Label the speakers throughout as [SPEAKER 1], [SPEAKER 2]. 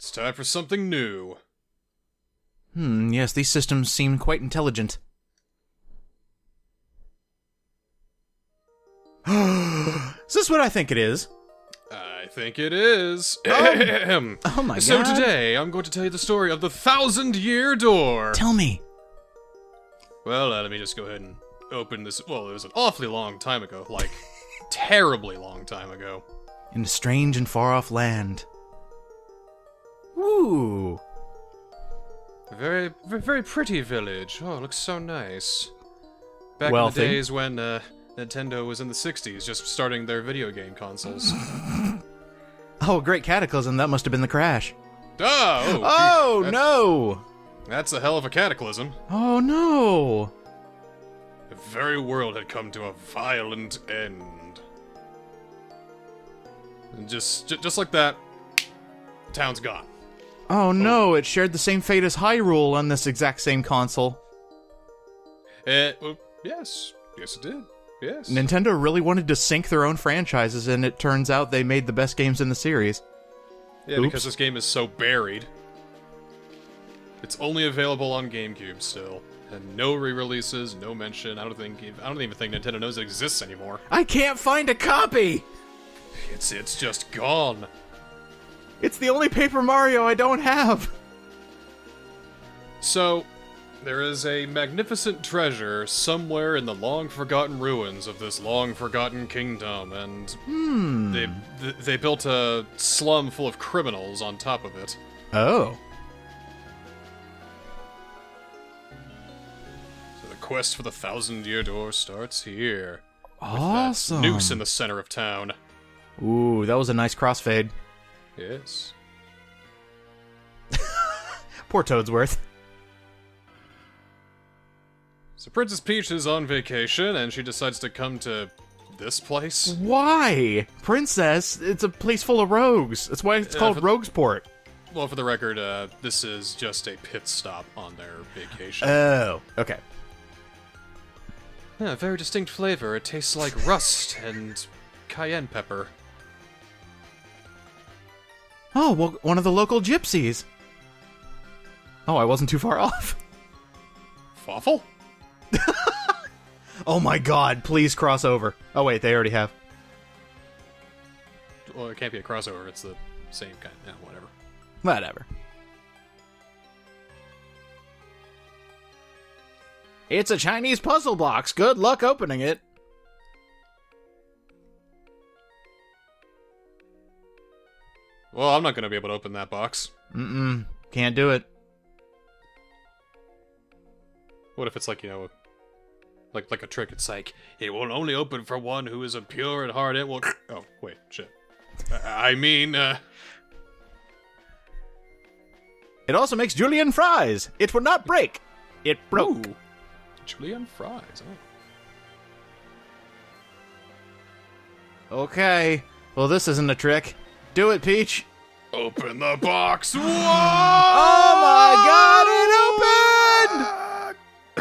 [SPEAKER 1] It's time for something new.
[SPEAKER 2] Hmm, yes, these systems seem quite intelligent. is this what I think it is?
[SPEAKER 1] I think it is.
[SPEAKER 2] Oh. Oh my
[SPEAKER 1] so
[SPEAKER 2] god.
[SPEAKER 1] today, I'm going to tell you the story of the Thousand Year Door.
[SPEAKER 2] Tell me.
[SPEAKER 1] Well, uh, let me just go ahead and open this. Well, it was an awfully long time ago, like terribly long time ago.
[SPEAKER 2] In a strange and far off land. Ooh.
[SPEAKER 1] A very, very, very pretty village. Oh, it looks so nice. Back
[SPEAKER 2] Wealthy.
[SPEAKER 1] in the days when uh, Nintendo was in the '60s, just starting their video game consoles.
[SPEAKER 2] Oh, great cataclysm. That must have been the crash.
[SPEAKER 1] oh,
[SPEAKER 2] Oh,
[SPEAKER 1] that-
[SPEAKER 2] no.
[SPEAKER 1] That's a hell of a cataclysm.
[SPEAKER 2] Oh, no.
[SPEAKER 1] The very world had come to a violent end. And just, just like that, town's gone.
[SPEAKER 2] Oh, no. It shared the same fate as Hyrule on this exact same console.
[SPEAKER 1] Eh, well, yes, yes, it did. Yes.
[SPEAKER 2] Nintendo really wanted to sink their own franchises, and it turns out they made the best games in the series.
[SPEAKER 1] yeah,
[SPEAKER 2] oops.
[SPEAKER 1] because this game is so buried. It's only available on GameCube still, and no re-releases, no mention. I don't think, I don't even think Nintendo knows it exists anymore.
[SPEAKER 2] I can't find a copy!
[SPEAKER 1] It's, it's just gone.
[SPEAKER 2] It's the only Paper Mario I don't have!
[SPEAKER 1] So, there is a magnificent treasure somewhere in the long forgotten ruins of this long forgotten kingdom, and
[SPEAKER 2] Hmm.
[SPEAKER 1] they they built a slum full of criminals on top of it.
[SPEAKER 2] Oh.
[SPEAKER 1] So the quest for the Thousand Year Door starts here.
[SPEAKER 2] Awesome.
[SPEAKER 1] Noose in the center of town.
[SPEAKER 2] Ooh, that was a nice crossfade.
[SPEAKER 1] Yes.
[SPEAKER 2] Poor Toadsworth.
[SPEAKER 1] So Princess Peach is on vacation, and she decides to come to this place.
[SPEAKER 2] Why? Princess, it's a place full of rogues. That's why it's called Roguesport.
[SPEAKER 1] Well, for the record, uh, this is just a pit stop on their vacation.
[SPEAKER 2] Oh. Okay.
[SPEAKER 1] Yeah, very distinct flavor. It tastes like rust and cayenne pepper.
[SPEAKER 2] Oh, well, one of the local gypsies. Oh, I wasn't too far off.
[SPEAKER 1] Fawful?
[SPEAKER 2] Oh my god, please cross over. Oh, wait, they already have.
[SPEAKER 1] Well, it can't be a crossover. It's the same kind. Yeah, whatever.
[SPEAKER 2] Whatever. It's a Chinese puzzle box. Good luck opening it.
[SPEAKER 1] Well, I'm not going to be able to open that box.
[SPEAKER 2] Mm-mm. Can't do it.
[SPEAKER 1] What if it's like, you know, like like a trick? It's like, it will only open for one who is a pure at heart. It will. Oh, wait, shit. I I mean, uh,
[SPEAKER 2] It also makes julienne fries. It will not break. It broke.
[SPEAKER 1] ooh, julienne fries. Oh.
[SPEAKER 2] Okay. Well, this isn't a trick. Do it, Peach.
[SPEAKER 1] Open the box. Whoa!
[SPEAKER 2] Oh my god, it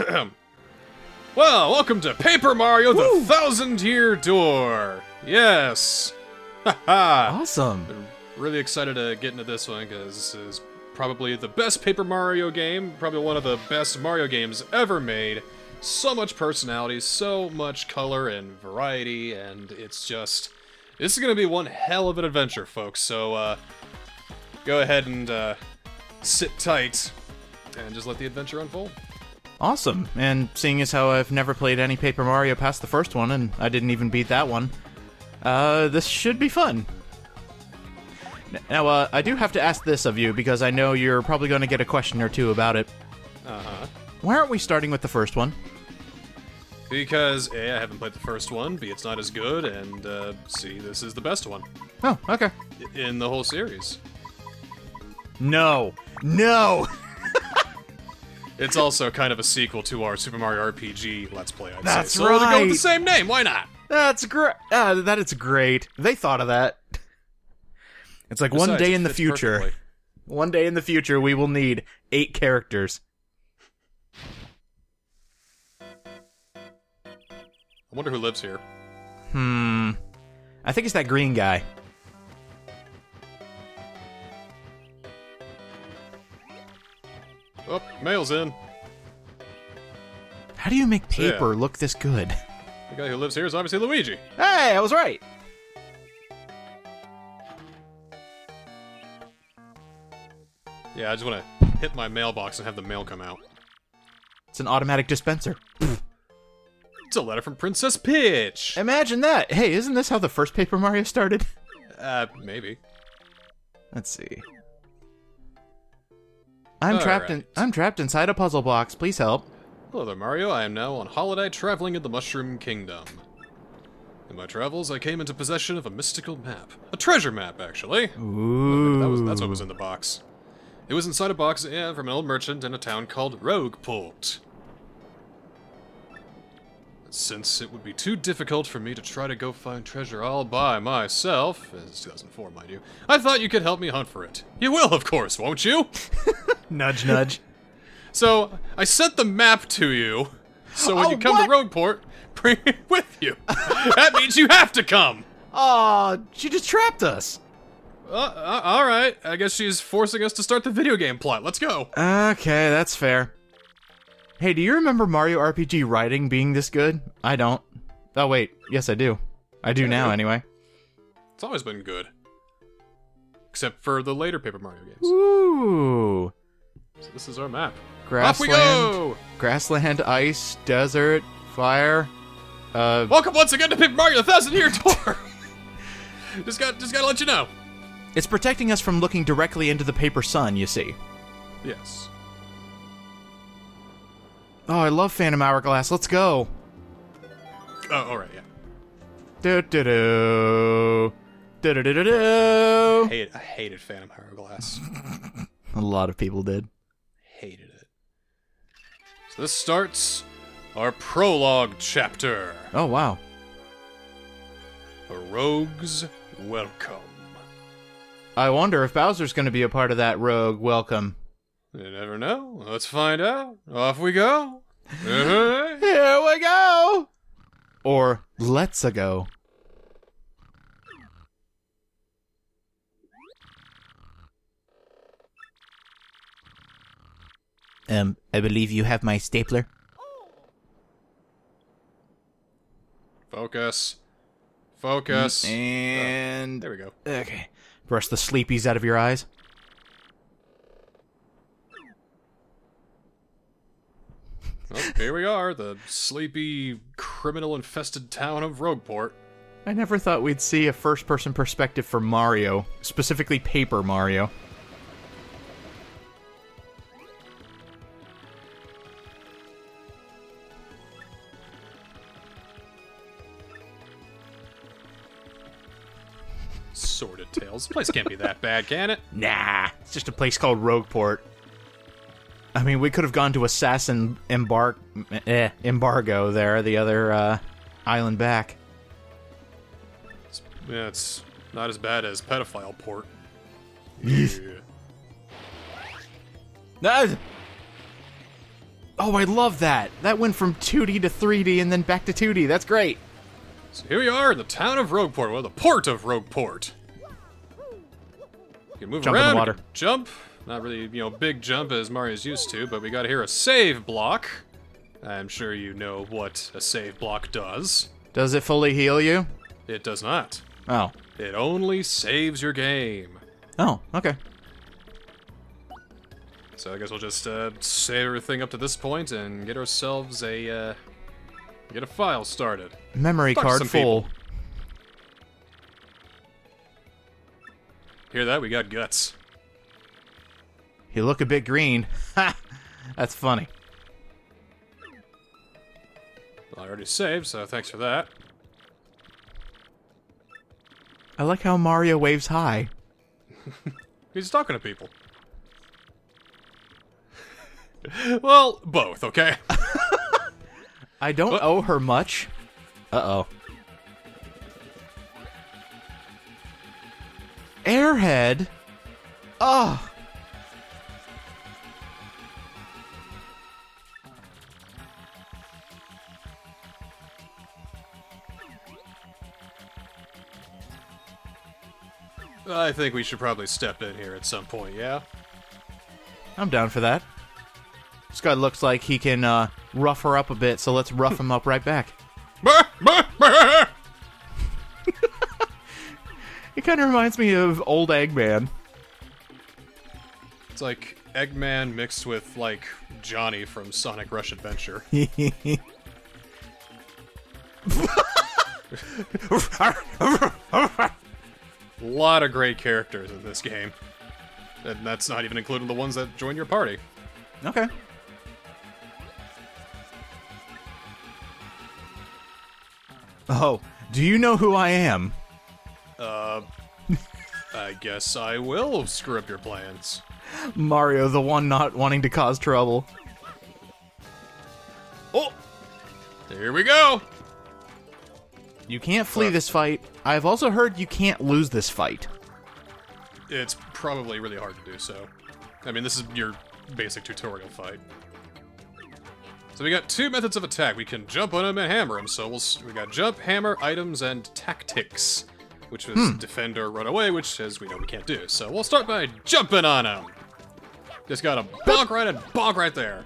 [SPEAKER 2] opened!
[SPEAKER 1] Well, welcome to Paper Mario: The Thousand Year Door. Yes.
[SPEAKER 2] Awesome.
[SPEAKER 1] Been really excited to get into this one because this is probably the best Paper Mario game, probably one of the best Mario games ever made. So much personality, so much color and variety, and it's just. This is going to be one hell of an adventure, folks. So, uh, go ahead and uh, sit tight and just let the adventure unfold.
[SPEAKER 2] Awesome. And seeing as how I've never played any Paper Mario past the first one, and I didn't even beat that one, uh, this should be fun. Now, uh, I do have to ask this of you because I know you're probably going to get a question or two about it.
[SPEAKER 1] Uh huh.
[SPEAKER 2] Why aren't we starting with the first one?
[SPEAKER 1] Because A, I haven't played the first one, B, it's not as good, and uh, C, this is the best one
[SPEAKER 2] Oh, okay.
[SPEAKER 1] in the whole series.
[SPEAKER 2] No. No!
[SPEAKER 1] It's also kind of a sequel to our Super Mario RPG Let's Play, I'd
[SPEAKER 2] That's
[SPEAKER 1] say. So they go with the same name, why not?
[SPEAKER 2] That's great. Uh, that is great. They thought of that. It's like one day in the future.
[SPEAKER 1] perfectly.
[SPEAKER 2] One day in the future, we will need eight characters.
[SPEAKER 1] I wonder who lives here.
[SPEAKER 2] Hmm. I think it's that green guy.
[SPEAKER 1] Oh, mail's in.
[SPEAKER 2] How do you make
[SPEAKER 1] yeah.
[SPEAKER 2] paper look this good?
[SPEAKER 1] The guy who lives here is obviously Luigi.
[SPEAKER 2] Hey, I was right.
[SPEAKER 1] Yeah, I just want to hit my mailbox and have the mail come out.
[SPEAKER 2] It's an automatic dispenser.
[SPEAKER 1] It's a letter from Princess Peach.
[SPEAKER 2] Imagine that. Hey, isn't this how the first Paper Mario started?
[SPEAKER 1] Uh, maybe.
[SPEAKER 2] Let's see. I'm trapped in I'm trapped inside a puzzle box. Please help.
[SPEAKER 1] Hello there, Mario. I am now on holiday traveling in the Mushroom Kingdom. In my travels, I came into possession of a mystical map. A treasure map, actually.
[SPEAKER 2] Ooh.
[SPEAKER 1] That was, that's what was in the box. It was inside a box uh, from an old merchant in a town called Rogueport. Since it would be too difficult for me to try to go find treasure all by myself, as 2004, mind you, I thought you could help me hunt for it. You will, of course, won't you?
[SPEAKER 2] Nudge nudge.
[SPEAKER 1] So, I sent the map to you, so when
[SPEAKER 2] Oh,
[SPEAKER 1] you come
[SPEAKER 2] what?
[SPEAKER 1] to Rogueport, bring it with you. that means you have to come!
[SPEAKER 2] Aw, she just trapped us.
[SPEAKER 1] Uh, uh, alright, I guess she's forcing us to start the video game plot. Let's go.
[SPEAKER 2] Okay, that's fair. Hey, do you remember Mario RPG writing being this good? I don't. Oh wait, yes I do. I do now anyway.
[SPEAKER 1] It's always been good. Except for the later Paper Mario games.
[SPEAKER 2] Ooh.
[SPEAKER 1] So this is our map.
[SPEAKER 2] Grassland,
[SPEAKER 1] Off we go!
[SPEAKER 2] grassland, ice, desert, fire. Uh,
[SPEAKER 1] Welcome once again to Paper Mario: The Thousand Year Tour. just got, just gotta let you know.
[SPEAKER 2] it's protecting us from looking directly into the paper sun. You see.
[SPEAKER 1] Yes.
[SPEAKER 2] Oh, I love Phantom Hourglass. Let's go.
[SPEAKER 1] Oh, all right, yeah.
[SPEAKER 2] Do do do. Do do do do do.
[SPEAKER 1] Hate, I hated Phantom Hourglass.
[SPEAKER 2] A lot of people did.
[SPEAKER 1] hated it. So this starts our prologue chapter.
[SPEAKER 2] Oh wow.
[SPEAKER 1] A rogue's welcome.
[SPEAKER 2] I wonder if Bowser's going to be a part of that rogue welcome.
[SPEAKER 1] You never know. Let's find out. Off we go. Uh-huh.
[SPEAKER 2] Here we go. Or let's a go. Um, I believe you have my stapler.
[SPEAKER 1] Focus. Focus.
[SPEAKER 2] And
[SPEAKER 1] There we go.
[SPEAKER 2] okay, brush the sleepies out of your eyes.
[SPEAKER 1] Oh, here we are, the sleepy, criminal-infested town of Rogueport.
[SPEAKER 2] I never thought we'd see a first-person perspective for Mario, specifically Paper Mario.
[SPEAKER 1] Sordid tales. This place can't be that bad, can it?
[SPEAKER 2] Nah, it's just a place called Rogueport. I mean, we could have gone to Assassin embark eh, Embargo there, the other uh, island back.
[SPEAKER 1] Yeah, it's not as bad as Pedophile Port. Yeah.
[SPEAKER 2] Ah! Oh, I love that. That went from 2D to 3D and then back to 2D. That's great.
[SPEAKER 1] So here we are in the town of Rogueport, well, the port of Rogueport. You can move
[SPEAKER 2] Jump in the water.
[SPEAKER 1] jump. Not really, you know, big jump as Mario's used to, but we got here a save block. I'm sure you know what a save block does.
[SPEAKER 2] Does it fully heal you?
[SPEAKER 1] It does not.
[SPEAKER 2] Oh.
[SPEAKER 1] It only saves your game.
[SPEAKER 2] Oh, okay.
[SPEAKER 1] So I guess we'll just uh, save everything up to this point and get ourselves a uh, get a file started.
[SPEAKER 2] Memory
[SPEAKER 1] to
[SPEAKER 2] card full.
[SPEAKER 1] people. Hear that? We got guts.
[SPEAKER 2] You look a bit green. Ha! That's funny.
[SPEAKER 1] Well, I already saved, so thanks for that.
[SPEAKER 2] I like how Mario waves high.
[SPEAKER 1] He's talking to people. well, both, okay?
[SPEAKER 2] I don't owe her much. Uh oh. Airhead? Oh.
[SPEAKER 1] I think we should probably step in here at some point, yeah?
[SPEAKER 2] I'm down for that. This guy looks like he can uh, rough her up a bit, so let's rough him up right back. It kind of reminds me of old Eggman.
[SPEAKER 1] It's like Eggman mixed with like Johnny from Sonic Rush Adventure. A lot of great characters in this game. And that's not even including the ones that join your party.
[SPEAKER 2] okay. Oh, do you know who I am?
[SPEAKER 1] Uh, I guess I will screw up your plans.
[SPEAKER 2] Mario, the one not wanting to cause trouble.
[SPEAKER 1] Oh! Here we go!
[SPEAKER 2] You can't flee this fight. I've also heard you can't lose this fight.
[SPEAKER 1] It's probably really hard to do so. I mean, this is your basic tutorial fight. So we got two methods of attack. We can jump on him and hammer him. So we'll, we got jump, hammer, items, and tactics, which is hmm. defend or run away, which, as we know, we can't do. So we'll start by jumping on him. Just gotta bonk right and bonk right there.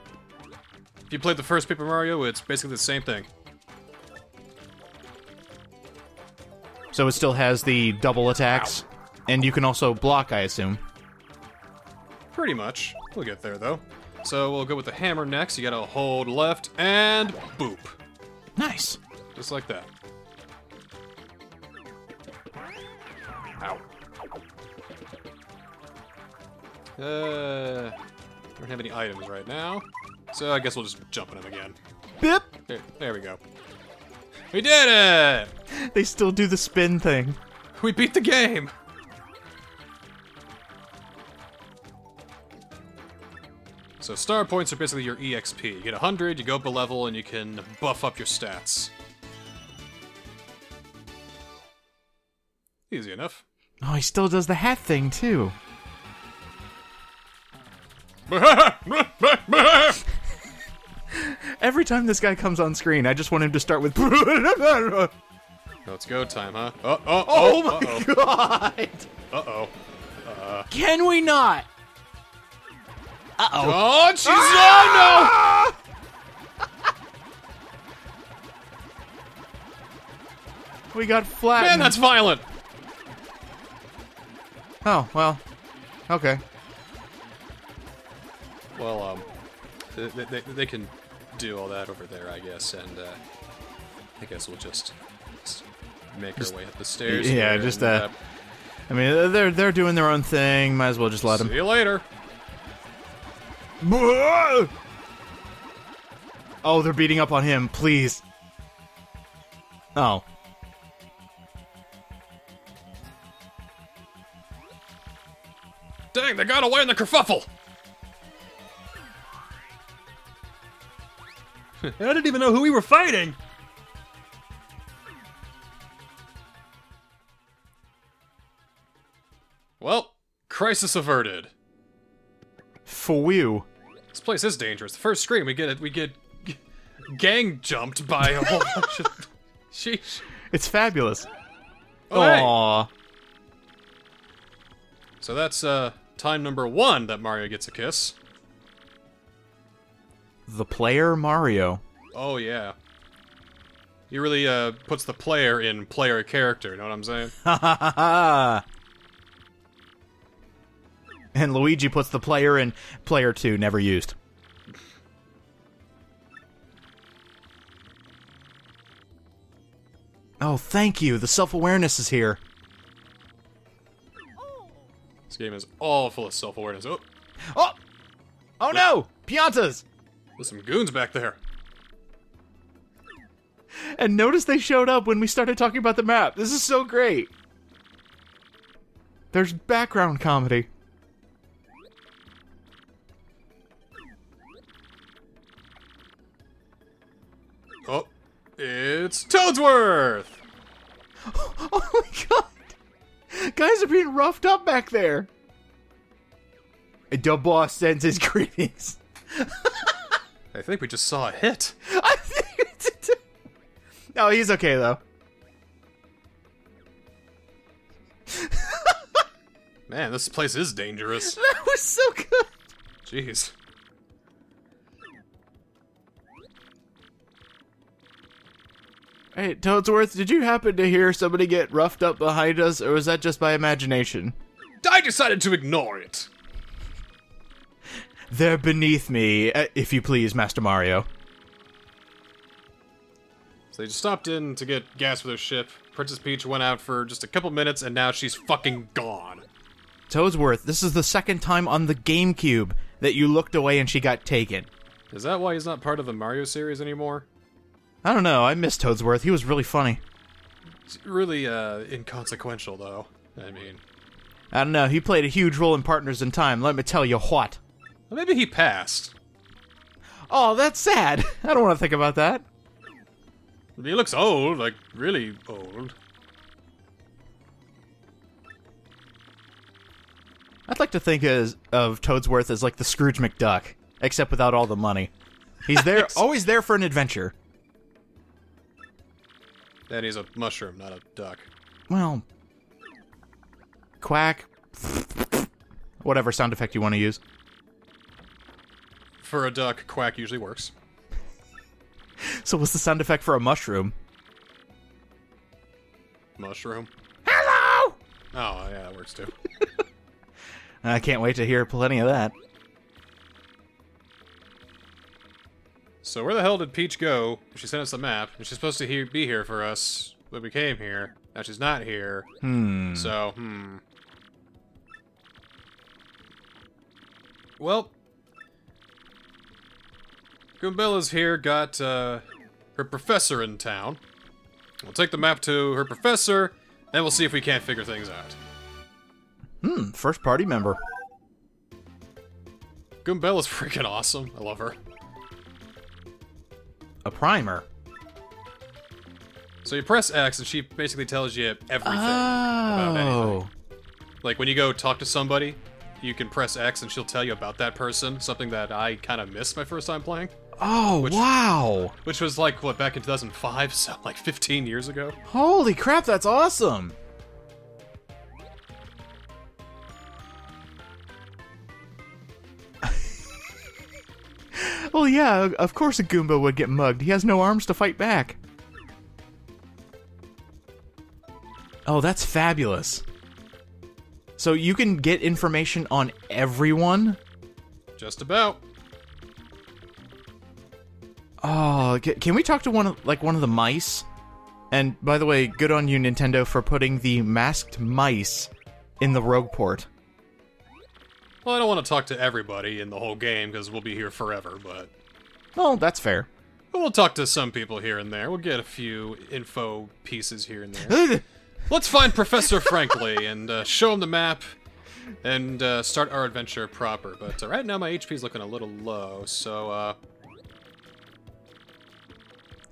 [SPEAKER 1] If you played the first Paper Mario, it's basically the same thing.
[SPEAKER 2] So it still has the double attacks. And you can also block, I assume.
[SPEAKER 1] Pretty much. We'll get there, though. So we'll go with the hammer next. You gotta hold left and boop.
[SPEAKER 2] Nice.
[SPEAKER 1] Just like that. Ow. Uh, don't have any items right now, so I guess we'll just jump on him again.
[SPEAKER 2] Bip!
[SPEAKER 1] There, there we go. We did it!
[SPEAKER 2] They still do the spin thing.
[SPEAKER 1] We beat the game! So star points are basically your EXP. You get 100, you go up a level, and you can buff up your stats. Easy enough.
[SPEAKER 2] Oh, he still does the hat thing, too. Every time this guy comes on screen, I just want him to start with. oh
[SPEAKER 1] Oh, it's go time, huh? Oh, oh, oh,
[SPEAKER 2] my
[SPEAKER 1] uh-oh,
[SPEAKER 2] god!
[SPEAKER 1] uh-oh.
[SPEAKER 2] Can we not? Uh oh.
[SPEAKER 1] Oh, jeez, oh
[SPEAKER 2] We got
[SPEAKER 1] no!
[SPEAKER 2] flat.
[SPEAKER 1] Man, that's violent!
[SPEAKER 2] Oh, well. Okay.
[SPEAKER 1] Well, um, they, they, they can do all that over there, I guess, and, uh, I guess we'll just, just make our way up the stairs.
[SPEAKER 2] yeah, just,
[SPEAKER 1] and,
[SPEAKER 2] uh, I mean, they're they're doing their own thing. Might as well just let
[SPEAKER 1] See
[SPEAKER 2] them.
[SPEAKER 1] See you later.
[SPEAKER 2] Oh, they're beating up on him. Please. Oh.
[SPEAKER 1] Dang, they got away in the kerfuffle!
[SPEAKER 3] I didn't even know who we were fighting.
[SPEAKER 1] Well, crisis averted.
[SPEAKER 2] Phew.
[SPEAKER 1] This place is dangerous. The first screen, we get it. We get g- gang jumped by a whole bunch of. Sheesh.
[SPEAKER 2] It's fabulous.
[SPEAKER 1] Oh, hey.
[SPEAKER 2] Aww.
[SPEAKER 1] So that's uh time number one that Mario gets a kiss.
[SPEAKER 2] The player Mario.
[SPEAKER 1] Oh yeah. He really uh puts the player in player character. You know what I'm saying?
[SPEAKER 2] Ha ha ha ha. And Luigi puts the player in player 2, never used. Oh, thank you. The self awareness is here.
[SPEAKER 1] This game is all full of self-awareness. Oh,
[SPEAKER 2] Oh! Oh no! Piantas!
[SPEAKER 1] There's some goons back there.
[SPEAKER 2] And notice they showed up when we started talking about the map. This is so great. There's background comedy.
[SPEAKER 1] Oh, it's Toadsworth.
[SPEAKER 2] Oh my god! Guys are being roughed up back there. The boss sends his greetings.
[SPEAKER 1] I think we just saw a hit.
[SPEAKER 2] no, oh, he's okay though.
[SPEAKER 1] Man, this place is dangerous.
[SPEAKER 2] That was so good.
[SPEAKER 1] Jeez.
[SPEAKER 2] Hey, Toadsworth, did you happen to hear somebody get roughed up behind us, or was that just my imagination?
[SPEAKER 1] I decided to ignore it.
[SPEAKER 2] They're beneath me, uh, if you please, Master Mario.
[SPEAKER 1] So they just stopped in to get gas for their ship. Princess Peach went out for just a couple minutes, and now she's fucking gone.
[SPEAKER 2] Toadsworth, this is the second time on the GameCube that you looked away and she got taken.
[SPEAKER 1] Is that why he's not part of the Mario series anymore?
[SPEAKER 2] I don't know, I miss Toadsworth. He was really funny.
[SPEAKER 1] It's really uh, inconsequential, though. I mean,
[SPEAKER 2] I don't know, he played a huge role in Partners in Time, let me tell you what.
[SPEAKER 1] Well, maybe he passed.
[SPEAKER 2] Oh, that's sad. I don't want to think about that.
[SPEAKER 1] He looks old, like really old.
[SPEAKER 2] I'd like to think as, of Toadsworth as like the Scrooge McDuck, except without all the money. He's there, always there for an adventure.
[SPEAKER 1] And he's a mushroom, not a duck.
[SPEAKER 2] Well, quack, whatever sound effect you want to use.
[SPEAKER 1] For a duck, quack usually works.
[SPEAKER 2] So, what's the sound effect for a mushroom?
[SPEAKER 1] Mushroom.
[SPEAKER 2] Hello!
[SPEAKER 1] Oh, yeah, that works too.
[SPEAKER 2] I can't wait to hear plenty of that.
[SPEAKER 1] So where the hell did Peach go? She sent us the map, and she's supposed to he- be here for us when we came here. Now she's not here.
[SPEAKER 2] Hmm.
[SPEAKER 1] So, hmm. Well, Goombella's here, got uh, her professor in town. We'll take the map to her professor, and we'll see if we can't figure things out.
[SPEAKER 2] Hmm. First party member.
[SPEAKER 1] Goombella's freaking awesome. I love her.
[SPEAKER 2] A primer.
[SPEAKER 1] So you press X, and she basically tells you everything about anything.
[SPEAKER 2] Oh.
[SPEAKER 1] Like when you go talk to somebody, you can press X and she'll tell you about that person, something that I kind of missed my first time playing,
[SPEAKER 2] Oh,
[SPEAKER 1] Which-
[SPEAKER 2] wow.
[SPEAKER 1] which was like what back in 2005, so like 15 years ago.
[SPEAKER 2] Holy crap, that's awesome. well, yeah, of course a Goomba would get mugged. He has no arms to fight back. Oh, that's fabulous. So you can get information on everyone?
[SPEAKER 1] Just about.
[SPEAKER 2] Oh, can we talk to one of like one of the mice? And by the way, good on you, Nintendo, for putting the masked mice in the Rogueport.
[SPEAKER 1] Well, I don't want to talk to everybody in the whole game because we'll be here forever, but
[SPEAKER 2] Well, that's fair.
[SPEAKER 1] but we'll talk to some people here and there. We'll get a few info pieces here and there. Let's find Professor Frankly and uh, show him the map and uh, start our adventure proper. But uh, right now my HP is looking a little low, so uh,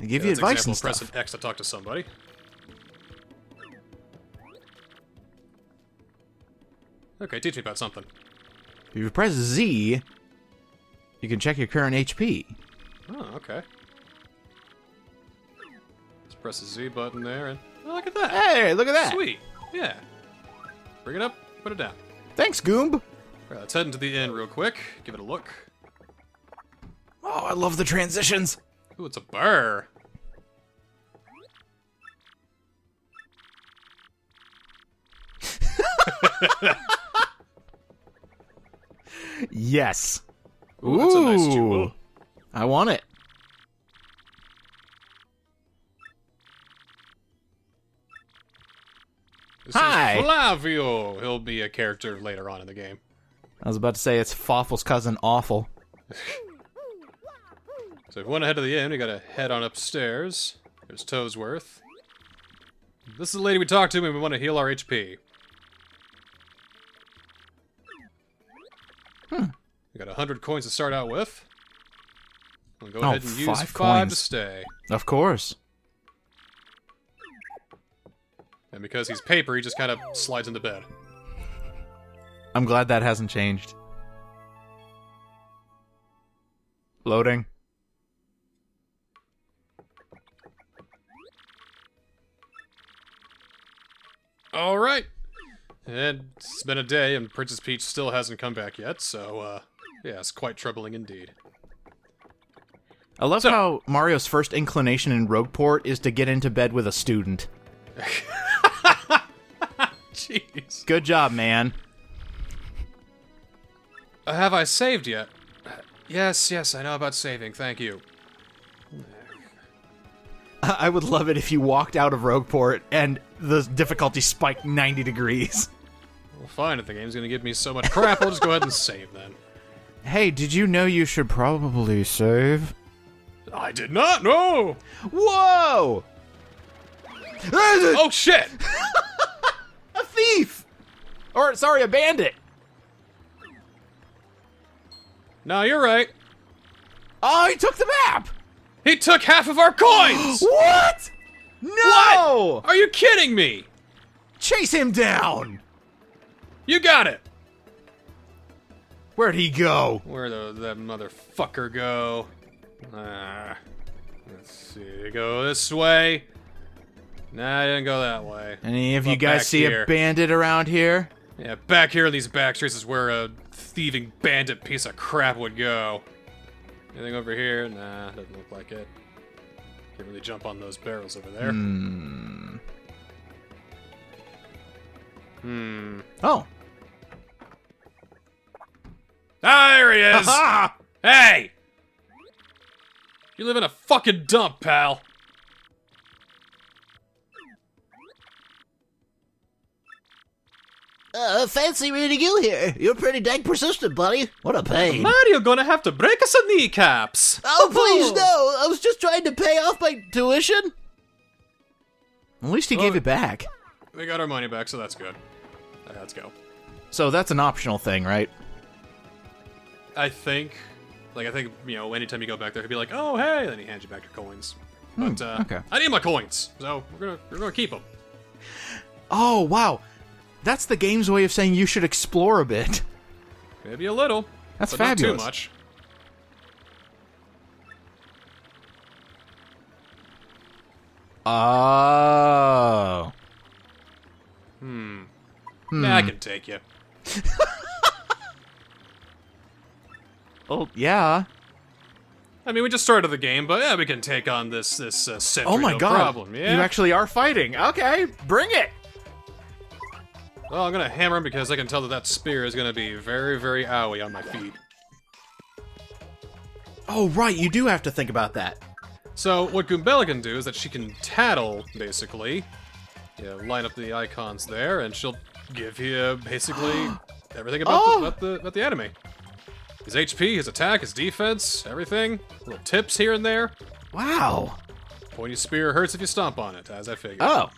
[SPEAKER 2] They give
[SPEAKER 1] yeah,
[SPEAKER 2] you advice
[SPEAKER 1] example,
[SPEAKER 2] and
[SPEAKER 1] press an X to talk to somebody. Okay, teach me about something.
[SPEAKER 2] If you press Z, you can check your current HP.
[SPEAKER 1] Oh, okay. Let's press the Z button there, and oh, look at that.
[SPEAKER 2] Hey, look at that!
[SPEAKER 1] Sweet. Yeah. Bring it up, put it down.
[SPEAKER 2] Thanks, Goomb.
[SPEAKER 1] All right, let's head into the inn real quick. Give it a look.
[SPEAKER 2] Oh, I love the transitions.
[SPEAKER 1] Ooh, it's a burr.
[SPEAKER 2] Yes.
[SPEAKER 1] Ooh, that's a nice jewel.
[SPEAKER 2] I want it.
[SPEAKER 1] This
[SPEAKER 2] Hi.
[SPEAKER 1] is Flavio. He'll be a character later on in the game.
[SPEAKER 2] I was about to say it's Fawful's cousin, Awful.
[SPEAKER 1] So if we want to head to the inn, we gotta head on upstairs. There's Toadsworth. This is the lady we talked to and we want to heal our HP.
[SPEAKER 2] Hmm.
[SPEAKER 1] We got a hundred coins to start out with. We'll go
[SPEAKER 2] Oh,
[SPEAKER 1] ahead and use
[SPEAKER 2] five
[SPEAKER 1] five to stay.
[SPEAKER 2] Of course.
[SPEAKER 1] And because he's paper, he just kind of slides into bed.
[SPEAKER 2] I'm glad that hasn't changed. Loading.
[SPEAKER 1] All right. It's been a day, and Princess Peach still hasn't come back yet. So, uh, yeah, it's quite troubling indeed.
[SPEAKER 2] I love
[SPEAKER 1] So-
[SPEAKER 2] how Mario's first inclination in Rogueport is to get into bed with a student.
[SPEAKER 1] Jeez.
[SPEAKER 2] Good job, man.
[SPEAKER 1] Uh, have I saved yet? Yes, yes, I know about saving. Thank you.
[SPEAKER 2] I would love it if you walked out of Rogueport and the difficulty spiked 90 degrees.
[SPEAKER 1] Well, fine. If the game's gonna give me so much crap, I'll just go ahead and save then.
[SPEAKER 2] Hey, did you know you should probably save?
[SPEAKER 1] I did not know.
[SPEAKER 2] Whoa!
[SPEAKER 1] Oh shit!
[SPEAKER 2] A thief! Or, sorry, a bandit.
[SPEAKER 1] no, you're right.
[SPEAKER 2] Oh, he took the map!
[SPEAKER 1] He took half of our coins.
[SPEAKER 2] What? No!
[SPEAKER 1] Are you kidding me?
[SPEAKER 2] Chase him down!
[SPEAKER 1] You got it.
[SPEAKER 2] Where'd he go?
[SPEAKER 1] Where the that motherfucker go? Ah, let's see. Go this way. Nah, I didn't go that way.
[SPEAKER 2] Any of you guys see
[SPEAKER 1] here?
[SPEAKER 2] a bandit around here?
[SPEAKER 1] Yeah, back here in these back streets is where a thieving bandit piece of crap would go. Anything over here? Nah, doesn't look like it. Can't really jump on those barrels over there.
[SPEAKER 2] Hmm.
[SPEAKER 1] Hmm.
[SPEAKER 2] Oh.
[SPEAKER 1] Ah, there he is!
[SPEAKER 2] Ha!
[SPEAKER 1] hey! You live in a fucking dump, pal.
[SPEAKER 4] Uh, fancy meeting you here. You're pretty dang persistent, buddy. What a pain.
[SPEAKER 1] Mario gonna have to break us a kneecaps.
[SPEAKER 4] Oh, please, no. I was just trying to pay off my tuition.
[SPEAKER 2] At least he gave it back.
[SPEAKER 1] We got our money back, so that's good. Uh, Let's go.
[SPEAKER 2] So that's an optional thing, right?
[SPEAKER 1] I think, like, I think, you know, anytime you go back there, he'll be like, oh, hey, then he hands you back your coins. Hmm, but, uh,
[SPEAKER 2] okay.
[SPEAKER 1] I need my coins, so we're gonna, we're gonna keep them.
[SPEAKER 2] Oh, wow. That's the game's way of saying you should explore a bit.
[SPEAKER 1] Maybe a little.
[SPEAKER 2] That's fabulous.
[SPEAKER 1] Not too much.
[SPEAKER 2] Oh. Hmm. Hmm.
[SPEAKER 1] Nah, I can take you.
[SPEAKER 2] Oh, yeah.
[SPEAKER 1] I mean, we just started the game, but yeah, we can take on this this uh, sentry.
[SPEAKER 2] Oh my
[SPEAKER 1] no
[SPEAKER 2] god.
[SPEAKER 1] problem. Yeah.
[SPEAKER 2] You actually are fighting. Okay, bring it.
[SPEAKER 1] Well, I'm gonna hammer him because I can tell that that spear is gonna be very, very owie on my feet.
[SPEAKER 2] Oh, right. You do have to think about that.
[SPEAKER 1] So what Goombella can do is that she can tattle, basically. Yeah, line up the icons there, and she'll give you basically everything about,
[SPEAKER 2] Oh.
[SPEAKER 1] the, about the about the enemy. His HP, his attack, his defense, everything. Little tips here and there.
[SPEAKER 2] Wow.
[SPEAKER 1] Pointy spear hurts if you stomp on it, as I figured.
[SPEAKER 2] Oh.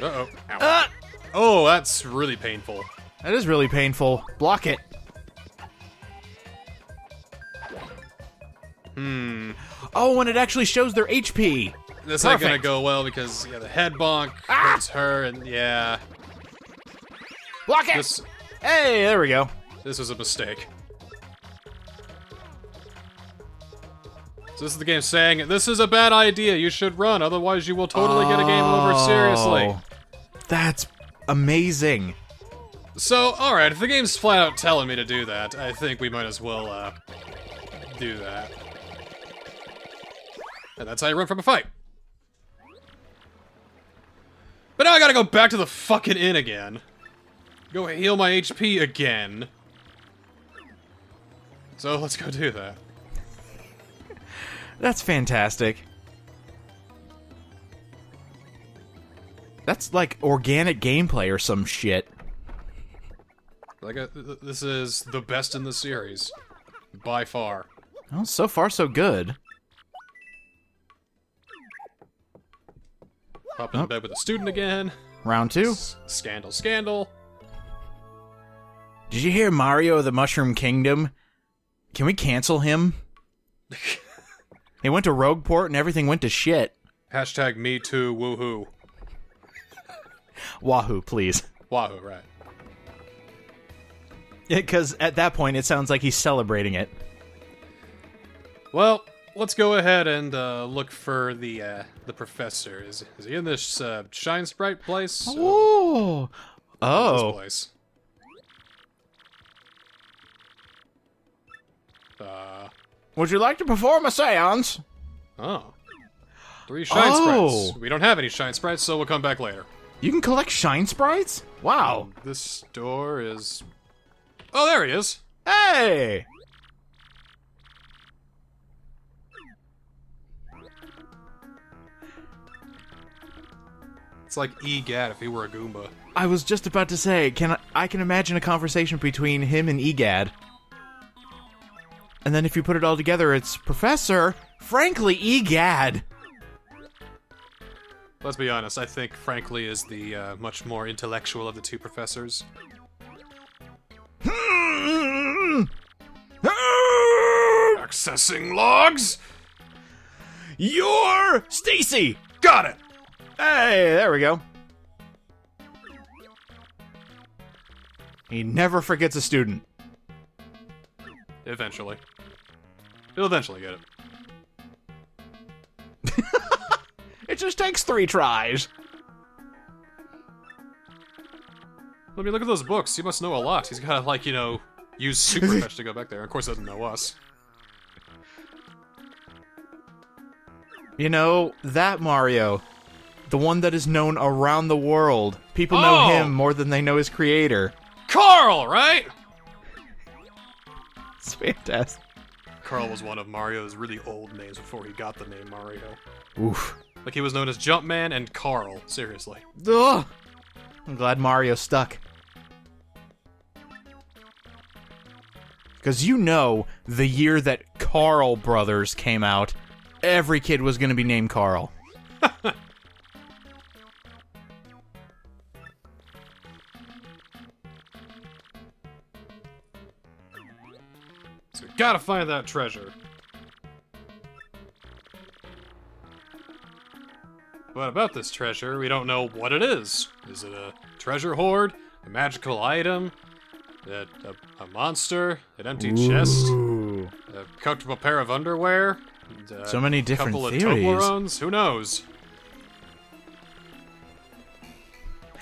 [SPEAKER 1] Uh-oh.
[SPEAKER 2] Ah!
[SPEAKER 1] Oh, that's really painful.
[SPEAKER 2] That is really painful. Block it.
[SPEAKER 1] Hmm.
[SPEAKER 2] Oh, and it actually shows their HP.
[SPEAKER 1] This ain't gonna go well because yeah, the head bonk
[SPEAKER 2] Ah!
[SPEAKER 1] hurts her, and yeah,
[SPEAKER 2] Block it.
[SPEAKER 1] this
[SPEAKER 2] Hey, there we go.
[SPEAKER 1] this was a mistake. So this is the game saying this is a bad idea. You should run, otherwise you will totally get a game over seriously.
[SPEAKER 2] Oh, That's amazing.
[SPEAKER 1] So, all right, if the game's flat out telling me to do that, I think we might as well uh, do that. And that's how you run from a fight. But now I gotta go back to the fucking inn again. Go heal my HP again. So let's go do that.
[SPEAKER 2] That's fantastic. That's like organic gameplay or some shit.
[SPEAKER 1] Like, uh, th- th- this is the best in the series. By far.
[SPEAKER 2] Well, so far so good.
[SPEAKER 1] Pop in
[SPEAKER 2] Oh.
[SPEAKER 1] bed with a student again.
[SPEAKER 2] Round two.
[SPEAKER 1] S- scandal, scandal.
[SPEAKER 2] Did you hear Mario of the Mushroom Kingdom? Can we cancel him? he went to Rogueport and everything went to shit.
[SPEAKER 1] Hashtag me too, woohoo.
[SPEAKER 2] Wahoo, please.
[SPEAKER 1] Wahoo, right.
[SPEAKER 2] Because at that point, it sounds like he's celebrating it.
[SPEAKER 1] Well, let's go ahead and uh, look for the uh, the professor. Is, is he in this uh, Shine Sprite place?
[SPEAKER 2] Oh. Oh.
[SPEAKER 1] place. Uh,
[SPEAKER 2] Would you like to perform a seance?
[SPEAKER 1] oh. Three shine
[SPEAKER 2] Oh.
[SPEAKER 1] sprites. We don't have any shine sprites, so we'll come back later.
[SPEAKER 2] You can collect shine sprites? Wow.
[SPEAKER 1] This door is. Oh, there he is.
[SPEAKER 2] Hey!
[SPEAKER 1] It's like Egad if he were a Goomba.
[SPEAKER 2] I was just about to say, can I, I can imagine a conversation between him and Egad. And then if you put it all together, it's Professor, frankly, Egad.
[SPEAKER 1] Let's be honest, I think Frankly is the uh, much more intellectual of the two professors. Accessing logs?
[SPEAKER 2] You're Stacy.
[SPEAKER 1] Got it!
[SPEAKER 2] Hey, there we go. He never forgets a student.
[SPEAKER 1] Eventually. He'll eventually get it.
[SPEAKER 2] It just takes three tries.
[SPEAKER 1] I mean, look at those books. He must know a lot. He's gotta, like, you know, use super fetch to go back there. Of course, he doesn't know us.
[SPEAKER 2] You know, that Mario, the one that is known around the world. People know
[SPEAKER 1] Oh!
[SPEAKER 2] him more than they know his creator.
[SPEAKER 1] Carl, right?
[SPEAKER 2] It's fantastic.
[SPEAKER 1] Carl was one of Mario's really old names before he got the name Mario.
[SPEAKER 2] Oof.
[SPEAKER 1] Like, he was known as Jumpman and Carl. Seriously.
[SPEAKER 2] Ugh. I'm glad Mario stuck. Because you know, the year that Carl Brothers came out, every kid was going to be named Carl.
[SPEAKER 1] So we gotta find that treasure. But about this treasure, we don't know what it is. Is it a treasure hoard? A magical item? A, a, a monster? An empty chest?
[SPEAKER 2] Ooh.
[SPEAKER 1] A comfortable pair of underwear? And, uh,
[SPEAKER 2] So many different
[SPEAKER 1] couple
[SPEAKER 2] theories.
[SPEAKER 1] of Toblerones? Who knows?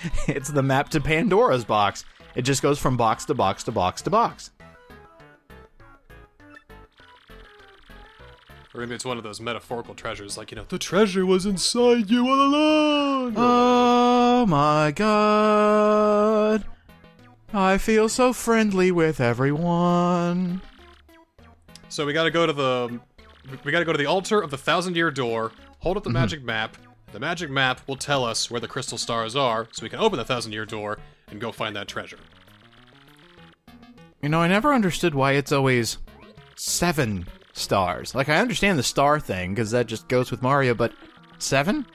[SPEAKER 2] it's the map to Pandora's box. It just goes from box to box to box to box.
[SPEAKER 1] Maybe it's one of those metaphorical treasures, like, you know, the treasure was inside you all along!
[SPEAKER 2] Oh my god. I feel so friendly with everyone.
[SPEAKER 1] So we gotta go to the we gotta go to the altar of the thousand year door, hold up the mm-hmm. magic map. The magic map will tell us where the crystal stars are, so we can open the thousand year door and go find that treasure.
[SPEAKER 2] You know, I never understood why it's always seven stars. Like, I understand the star thing, because that just goes with Mario, but seven?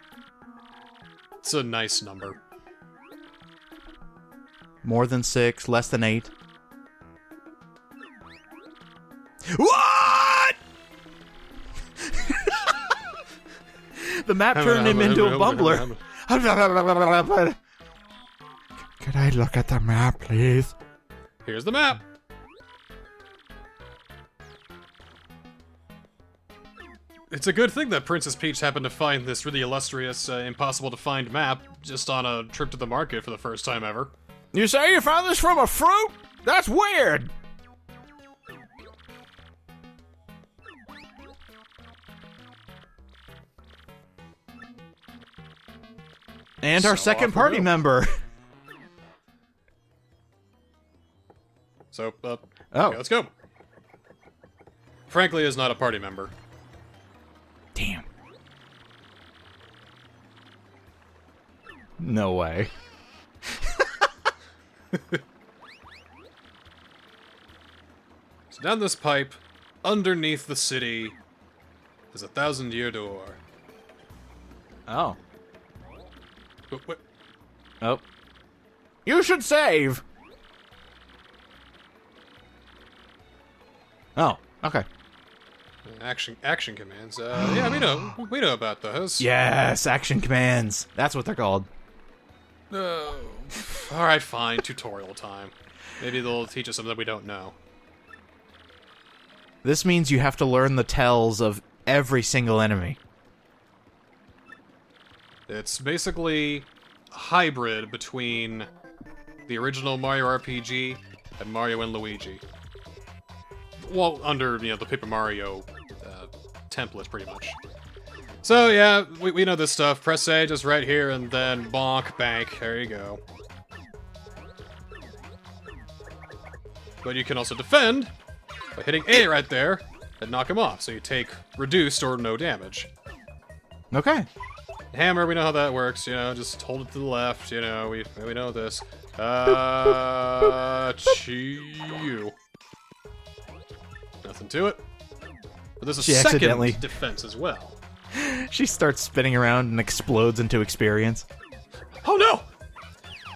[SPEAKER 1] It's a nice number.
[SPEAKER 2] More than six, less than eight. What? the map turned him into a bumbler. Could I look at the map, please?
[SPEAKER 1] Here's the map. It's a good thing that Princess Peach happened to find this really illustrious, uh, impossible to find map just on a trip to the market for the first time ever.
[SPEAKER 2] You say you found this from a fruit? That's weird. And our second party member.
[SPEAKER 1] So, uh,
[SPEAKER 2] Oh.
[SPEAKER 1] okay, let's go. Frankly, is not a party member.
[SPEAKER 2] No way.
[SPEAKER 1] So down this pipe, underneath the city, there's a thousand year door.
[SPEAKER 2] Oh.
[SPEAKER 1] Wait, wait,
[SPEAKER 2] Oh. You should save. Oh, okay.
[SPEAKER 1] action action commands. Uh, yeah, we know we know about those.
[SPEAKER 2] Yes, action commands. That's what they're called.
[SPEAKER 1] Uh, all right, fine. Tutorial time. Maybe they'll teach us something that we don't know.
[SPEAKER 2] This means you have to learn the tells of every single enemy.
[SPEAKER 1] It's basically a hybrid between the original Mario RPG and Mario and Luigi. well, under, you know, the Paper Mario uh, template, pretty much. So, yeah, we, we know this stuff. Press A just right here, and then bonk, bank. There you go. But you can also defend by hitting A right there and knock him off, so you take reduced or no damage.
[SPEAKER 2] Okay.
[SPEAKER 1] Hammer, we know how that works, you know, just hold it to the left, you know, we, we know this. Uh, chew. Nothing to it. But there's a
[SPEAKER 2] She
[SPEAKER 1] second defense as well.
[SPEAKER 2] She starts spinning around and explodes into experience.
[SPEAKER 1] Oh no!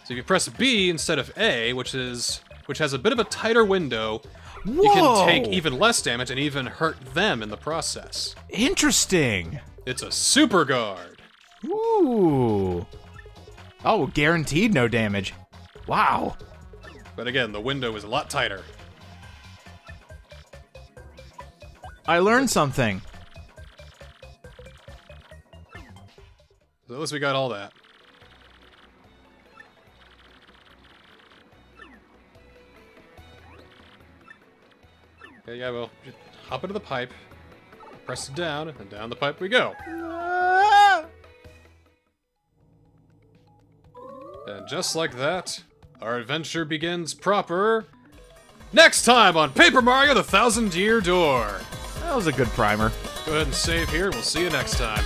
[SPEAKER 1] So if you press B instead of A, which is which has a bit of a tighter window, you can take even less damage and even hurt them in the process.
[SPEAKER 2] Interesting.
[SPEAKER 1] It's a super guard.
[SPEAKER 2] Ooh. Oh, guaranteed no damage. Wow.
[SPEAKER 1] But again, the window is a lot tighter.
[SPEAKER 2] I learned something.
[SPEAKER 1] So at least we got all that. Okay, yeah, well, just hop into the pipe, press it down, and down the pipe we go. And just like that, our adventure begins proper. Next time on Paper Mario: The Thousand Year Door.
[SPEAKER 2] That was a good primer.
[SPEAKER 1] Go ahead and save here, and we'll see you next time.